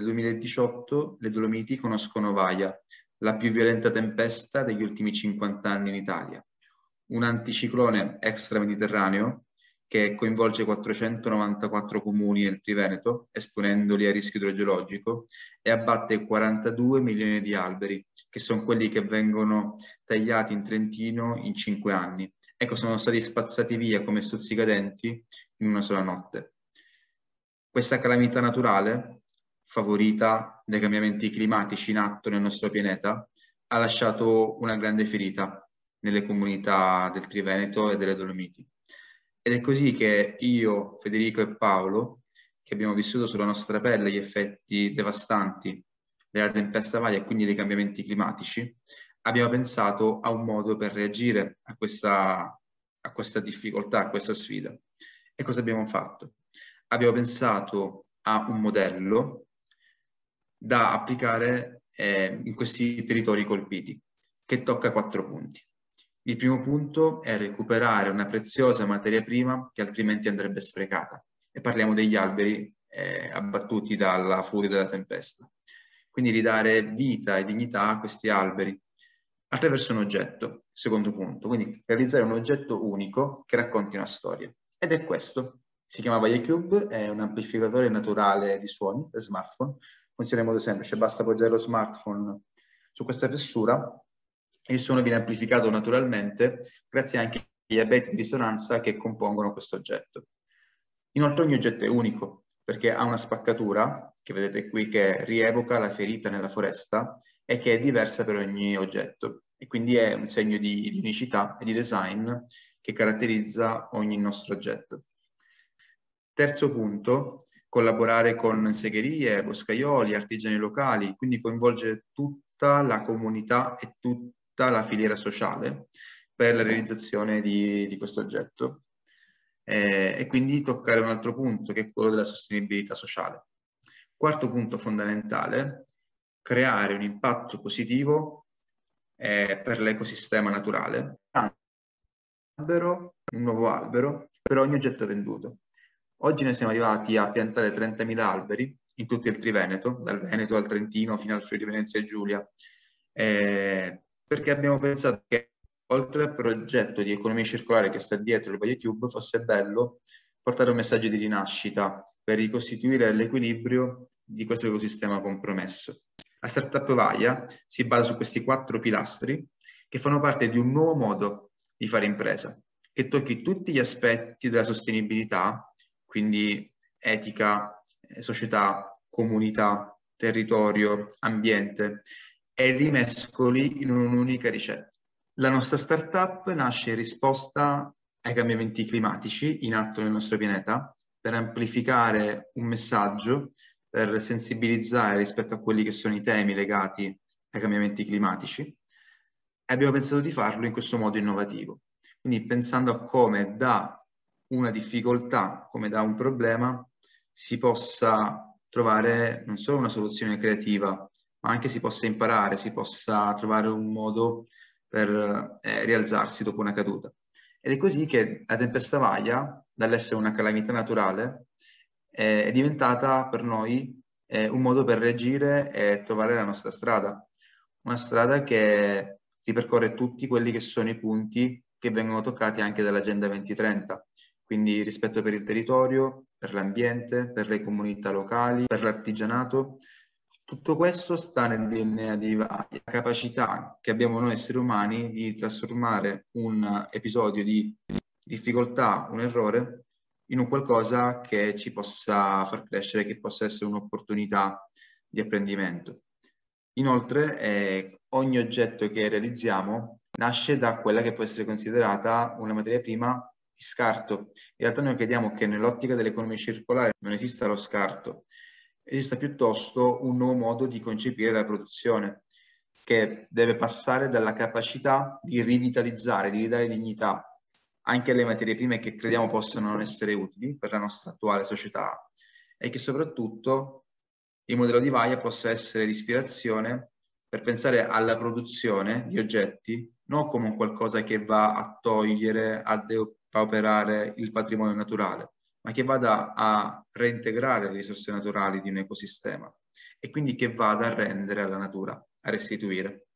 Nel 2018 le Dolomiti conoscono Vaia, la più violenta tempesta degli ultimi 50 anni in Italia. Un anticiclone extra-mediterraneo che coinvolge 494 comuni nel Triveneto, esponendoli a rischio idrogeologico, e abbatte 42 milioni di alberi, che sono quelli che vengono tagliati in Trentino in cinque anni. Ecco, sono stati spazzati via come stuzzicadenti in una sola notte. Questa calamità naturale, favorita dai cambiamenti climatici in atto nel nostro pianeta, ha lasciato una grande ferita nelle comunità del Triveneto e delle Dolomiti. Ed è così che io, Federico e Paolo, che abbiamo vissuto sulla nostra pelle gli effetti devastanti della tempesta Vaia e quindi dei cambiamenti climatici, abbiamo pensato a un modo per reagire a questa, a questa difficoltà, a questa sfida. E cosa abbiamo fatto? Abbiamo pensato a un modello da applicare eh, in questi territori colpiti, che tocca quattro punti. Il primo punto è recuperare una preziosa materia prima che altrimenti andrebbe sprecata e parliamo degli alberi eh, abbattuti dalla furia della tempesta. Quindi ridare vita e dignità a questi alberi attraverso un oggetto, secondo punto, quindi realizzare un oggetto unico che racconti una storia. Ed è questo. Si chiama Cube, è un amplificatore naturale di suoni per smartphone, funziona in modo semplice, basta appoggiare lo smartphone su questa fessura il suono viene amplificato naturalmente grazie anche agli abeti di risonanza che compongono questo oggetto. Inoltre ogni oggetto è unico perché ha una spaccatura, che vedete qui, che rievoca la ferita nella foresta e che è diversa per ogni oggetto e quindi è un segno di, di unicità e di design che caratterizza ogni nostro oggetto. Terzo punto, collaborare con segherie, boscaioli, artigiani locali, quindi coinvolgere tutta la comunità e tutta la filiera sociale per la realizzazione di, di questo oggetto eh, e quindi toccare un altro punto che è quello della sostenibilità sociale. Quarto punto fondamentale, creare un impatto positivo eh, per l'ecosistema naturale. Un nuovo albero per ogni oggetto venduto. Oggi noi siamo arrivati a piantare 30.000 alberi in tutto il Triveneto, dal Veneto al Trentino fino al Friuli Venezia e Giulia. Eh, perché abbiamo pensato che oltre al progetto di economia circolare che sta dietro il BioTube fosse bello portare un messaggio di rinascita per ricostituire l'equilibrio di questo ecosistema compromesso. La startup Vaia si basa su questi quattro pilastri che fanno parte di un nuovo modo di fare impresa, che tocchi tutti gli aspetti della sostenibilità, quindi etica, eh, società, comunità, territorio, ambiente, e rimescoli in un'unica ricetta. La nostra startup nasce in risposta ai cambiamenti climatici in atto nel nostro pianeta per amplificare un messaggio, per sensibilizzare rispetto a quelli che sono i temi legati ai cambiamenti climatici e abbiamo pensato di farlo in questo modo innovativo. Quindi pensando a come da una difficoltà, come da un problema, si possa trovare non solo una soluzione creativa, ma anche si possa imparare, si possa trovare un modo per eh, rialzarsi dopo una caduta. Ed è così che la tempesta Vaia, dall'essere una calamità naturale, eh, è diventata per noi eh, un modo per reagire e trovare la nostra strada. Una strada che ripercorre tutti quelli che sono i punti che vengono toccati anche dall'Agenda 2030, quindi rispetto per il territorio, per l'ambiente, per le comunità locali, per l'artigianato, tutto questo sta nel DNA di Vaia, la capacità che abbiamo noi esseri umani di trasformare un episodio di difficoltà, un errore, in un qualcosa che ci possa far crescere, che possa essere un'opportunità di apprendimento. Inoltre, eh, ogni oggetto che realizziamo nasce da quella che può essere considerata una materia prima di scarto. In realtà noi crediamo che nell'ottica dell'economia circolare non esista lo scarto, esista piuttosto un nuovo modo di concepire la produzione che deve passare dalla capacità di rivitalizzare, di ridare dignità anche alle materie prime che crediamo possano non essere utili per la nostra attuale società e che soprattutto il modello di Vaia possa essere di ispirazione per pensare alla produzione di oggetti non come qualcosa che va a togliere, a pauperare il patrimonio naturale, ma che vada a reintegrare le risorse naturali di un ecosistema e quindi che vada a rendere alla natura, a restituire.